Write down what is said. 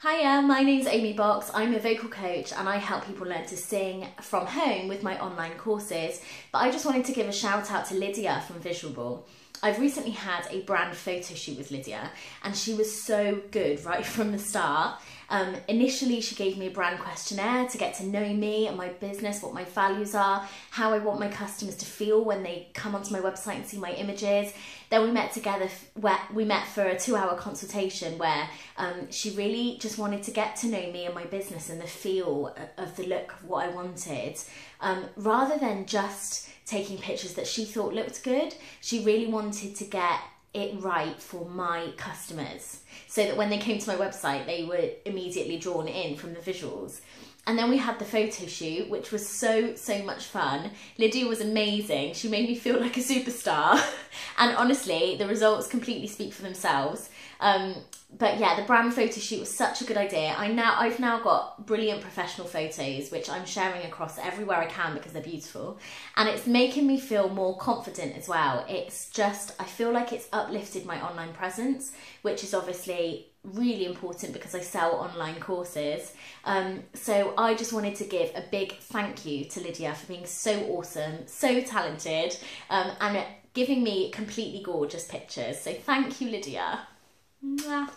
Hiya, my name's Amy Box. I'm a vocal coach and I help people learn to sing from home with my online courses. But I just wanted to give a shout out to Lydia from Visuable. I've recently had a brand photo shoot with Lydia and she was so good right from the start. Um, initially, she gave me a brand questionnaire to get to know me and my business, what my values are, how I want my customers to feel when they come onto my website and see my images. Then we met together, where we met for a two hour consultation where um, she really just wanted to get to know me and my business and the feel of the look of what I wanted. Um, rather than just taking pictures that she thought looked good, she really wanted to get it right for my customers. So that when they came to my website they were immediately drawn in from the visuals. And then we had the photo shoot which was so so much fun. Lydia was amazing. She made me feel like a superstar and honestly the results completely speak for themselves um, but yeah, the brand photo shoot was such a good idea. I now I've now got brilliant professional photos which I'm sharing across everywhere I can because they're beautiful, and it's making me feel more confident as well. It's just I feel like it's uplifted my online presence, which is obviously really important because I sell online courses. Um, so I just wanted to give a big thank you to Lydia for being so awesome, so talented, um, and giving me completely gorgeous pictures. So thank you, Lydia. Mwah.